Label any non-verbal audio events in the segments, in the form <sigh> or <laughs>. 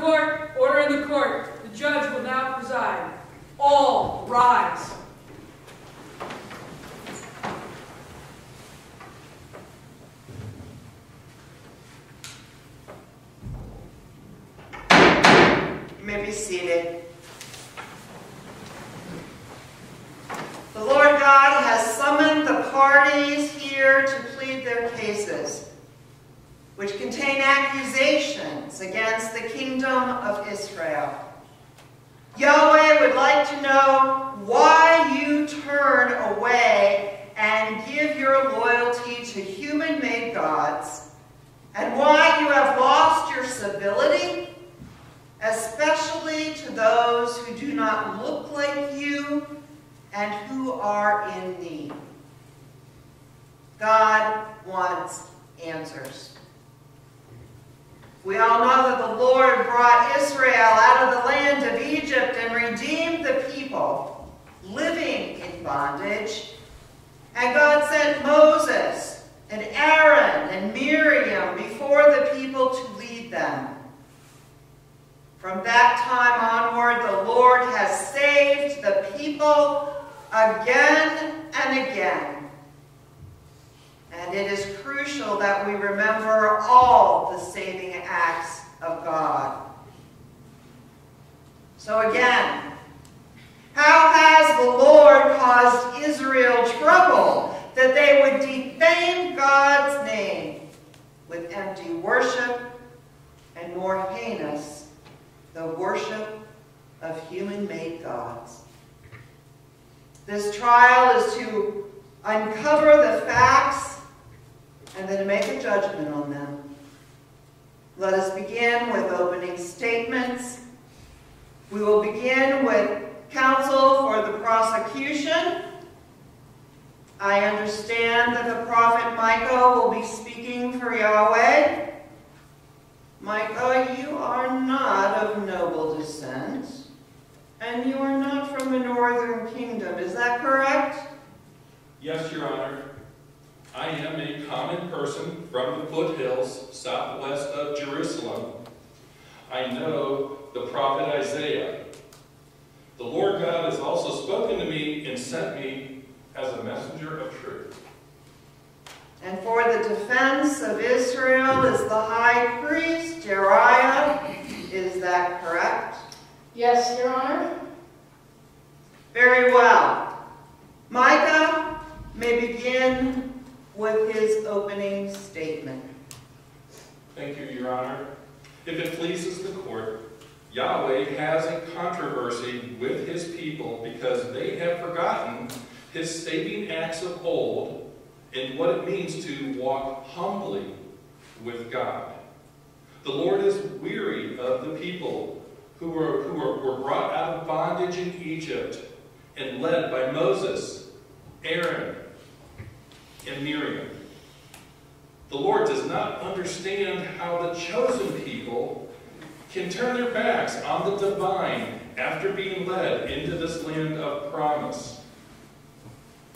court, order in the court. The judge will now preside. All rise. You may be seated. The Lord God has summoned the parties here to plead their cases, which contain accusations against the kingdom of Israel. Yahweh would like to know why you turn away and give your loyalty to human-made gods, and why you have lost your civility especially to those who do not look like you and who are in need. God wants answers. We all know that the Lord brought Israel out of the land of Egypt and redeemed the people living in bondage. And God sent Moses and Aaron and Miriam before the people to lead them. From that time onward, the Lord has saved the people again and again. And it is crucial that we remember all the saving acts of God. So again, how has the Lord caused Israel trouble that they would defame God's name with empty worship and more heinous the worship of human-made gods. This trial is to uncover the facts and then to make a judgment on them. Let us begin with opening statements. We will begin with counsel for the prosecution. I understand that the prophet Micah will be speaking for Yahweh. Micah, you are not of noble descent, and you are not from the northern kingdom. Is that correct? Yes, Your Honor. I am a common person from the foothills southwest of Jerusalem. I know the prophet Isaiah. The Lord God has also spoken to me and sent me as a messenger of truth. And for the defense of Israel is the high priest, Jeriah. Is that correct? Yes, Your Honor. Very well. Micah may begin with his opening statement. Thank you, Your Honor. If it pleases the court, Yahweh has a controversy with his people because they have forgotten his saving acts of old and what it means to walk humbly with God. The Lord is weary of the people who were, who were, were brought out of bondage in Egypt and led by Moses, Aaron, and Miriam. The Lord does not understand how the chosen people can turn their backs on the divine after being led into this land of promise.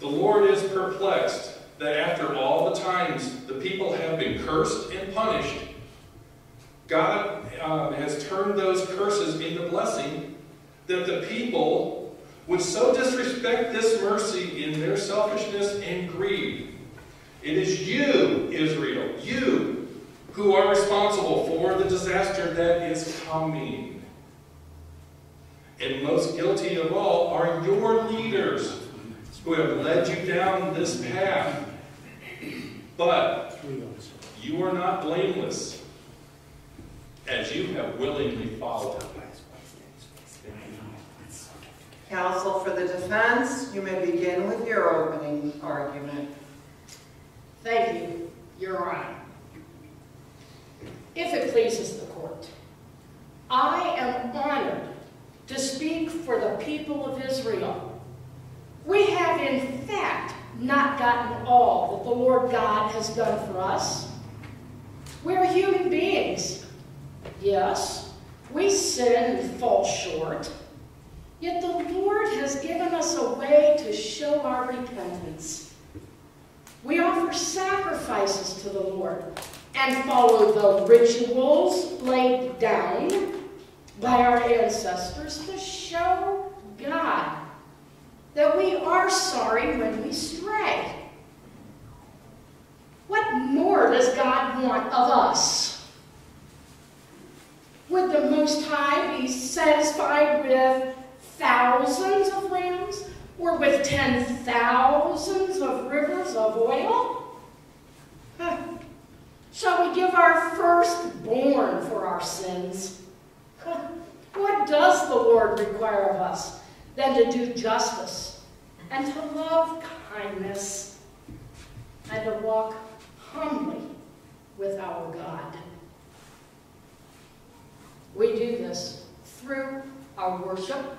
The Lord is perplexed that after all the times the people have been cursed and punished, God um, has turned those curses into blessing that the people would so disrespect this mercy in their selfishness and greed. It is you, Israel, you, who are responsible for the disaster that is coming. And most guilty of all are your leaders who have led you down this path. But you are not blameless as you have willingly followed. Counsel for the defense, you may begin with your opening argument. Thank you, Your Honor. If it pleases the court, I am honored to speak for the people of Israel. We have in fact not gotten all that the Lord God has done for us. We're human beings. Yes, we sin and fall short. Yet the Lord has given us a way to show our repentance. We offer sacrifices to the Lord and follow the rituals laid down by our ancestors to show God that we are sorry when we stray. What more does God want of us? Would the Most High be satisfied with thousands of lambs or with ten thousands of rivers of oil? Huh. Shall we give our firstborn for our sins? Huh. What does the Lord require of us than to do justice and to love kindness and to walk humbly with our God? We do this through our worship.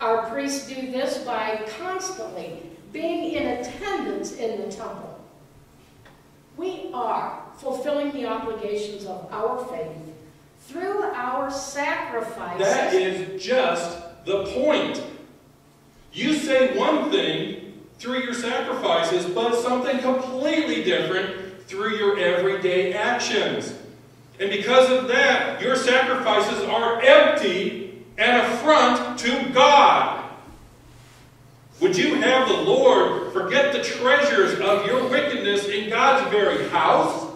Our priests do this by constantly being in attendance in the temple. We are fulfilling the obligations of our faith through our sacrifices. That is just the point. You say one thing through your sacrifices, but something completely different through your everyday actions. And because of that, your sacrifices are empty and affront to God. Would you have the Lord forget the treasures of your wickedness in God's very house?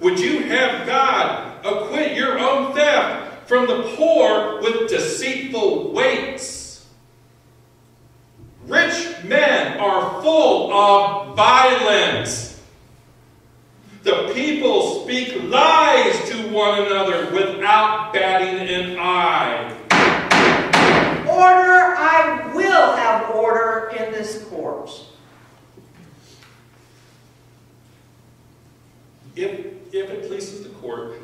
Would you have God acquit your own theft from the poor with deceitful weights? Rich men are full of violence. The people speak lies to one another without batting an eye. Order, I will have order in this court. If, if it pleases the court,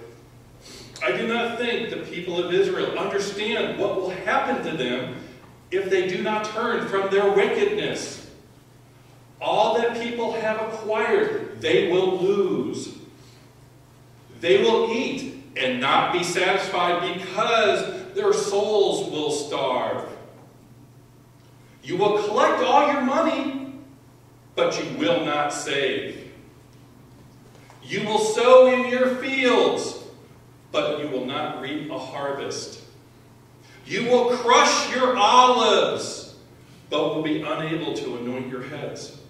I do not think the people of Israel understand what will happen to them if they do not turn from their wickedness. All that people have acquired, they will lose. They will eat and not be satisfied because their souls will starve. You will collect all your money, but you will not save. You will sow in your fields, but you will not reap a harvest. You will crush your olives, but will be unable to anoint your heads.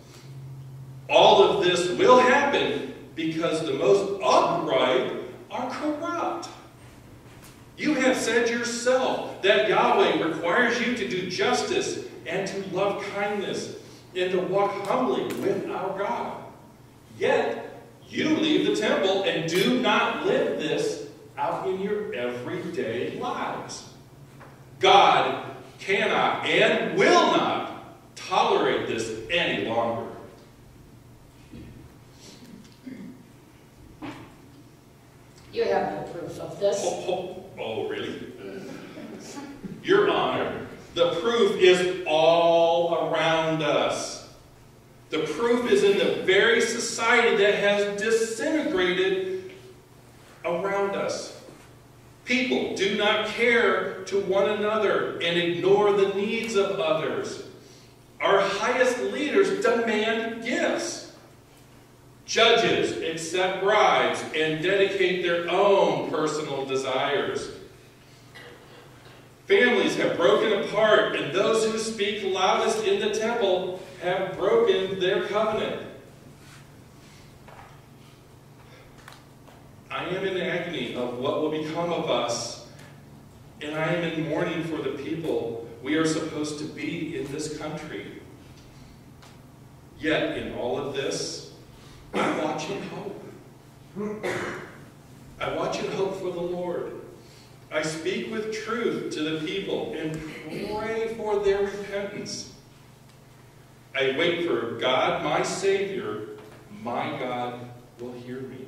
All of this will happen because the most upright are corrupt. You have said yourself that Yahweh requires you to do justice and to love kindness and to walk humbly with our God. Yet, you leave the temple and do not live this out in your everyday lives. God cannot and will not tolerate this any longer. You have no of this. Oh, oh, oh, really? Your Honor, the proof is all around us. The proof is in the very society that has disintegrated around us. People do not care to one another and ignore the needs of others. Our highest leaders demand gifts. Judges accept bribes and dedicate their own personal desires. Families have broken apart, and those who speak loudest in the temple have broken their covenant. I am in agony of what will become of us, and I am in mourning for the people we are supposed to be in this country. Yet, in all of this, I watch in hope. I watch in hope for the Lord. I speak with truth to the people and pray for their repentance. I wait for God, my Savior. My God will hear me.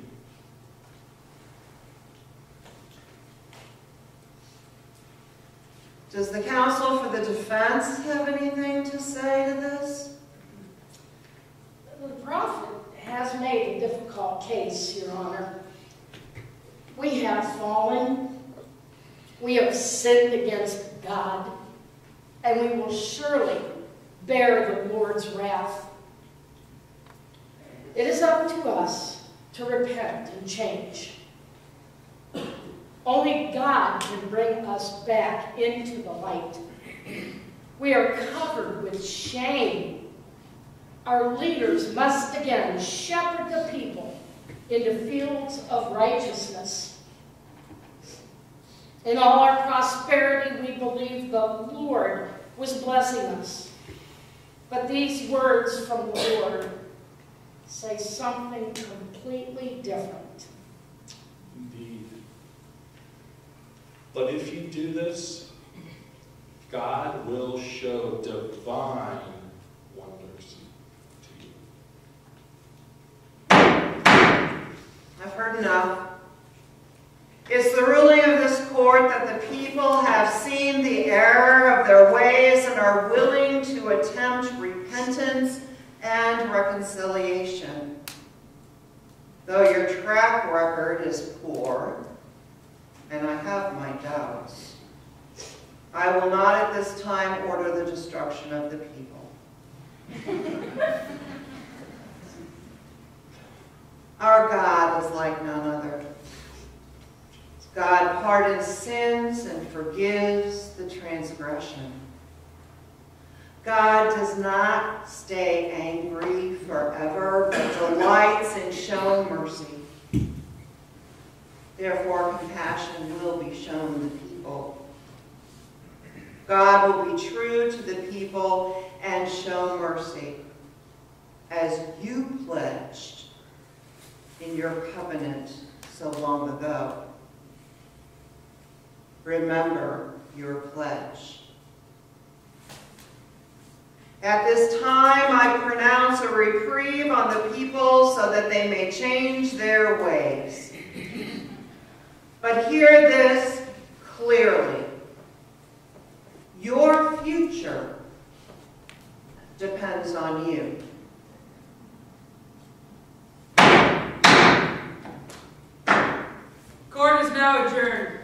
Does the counsel for the defense have anything to say to this? The prophet has made a case, Your Honor. We have fallen, we have sinned against God, and we will surely bear the Lord's wrath. It is up to us to repent and change. Only God can bring us back into the light. We are covered with shame. Our leaders must again shepherd the people into fields of righteousness. In all our prosperity, we believe the Lord was blessing us. But these words from the Lord say something completely different. Indeed. But if you do this, God will show divine wonders to you. I've heard enough. It's the ruling of this court that the people have seen the error of their ways and are willing to attempt repentance and reconciliation. Though your track record is poor, and I have my doubts, I will not at this time order the destruction of the people. <laughs> Our God like none other. God pardons sins and forgives the transgression. God does not stay angry forever, but delights in showing mercy. Therefore, compassion will be shown the people. God will be true to the people and show mercy, as you pledged in your covenant so long ago. Remember your pledge. At this time, I pronounce a reprieve on the people so that they may change their ways. But hear this clearly. Your future depends on you. Court is now adjourned.